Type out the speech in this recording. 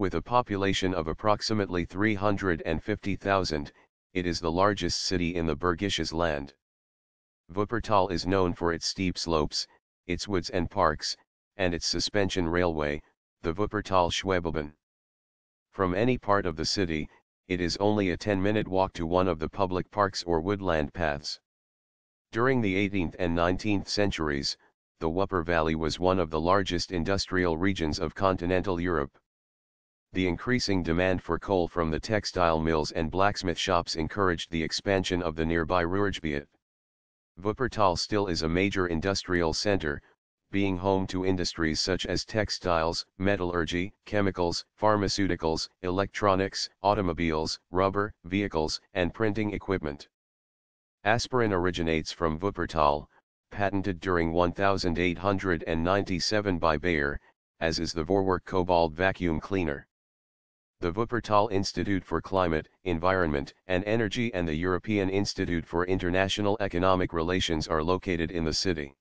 With a population of approximately 350,000, it is the largest city in the Bergisches land. Wuppertal is known for its steep slopes, its woods and parks, and its suspension railway, the Wuppertal Schwebebahn. From any part of the city, it is only a 10-minute walk to one of the public parks or woodland paths. During the 18th and 19th centuries, the Wupper Valley was one of the largest industrial regions of continental Europe. The increasing demand for coal from the textile mills and blacksmith shops encouraged the expansion of the nearby Ruhrgebiet. Wuppertal still is a major industrial center, being home to industries such as textiles, metallurgy, chemicals, pharmaceuticals, electronics, automobiles, rubber, vehicles, and printing equipment. Aspirin originates from Wuppertal, patented during 1897 by Bayer, as is the Vorwerk Kobold vacuum cleaner. The Wuppertal Institute for Climate, Environment and Energy and the European Institute for International Economic Relations are located in the city.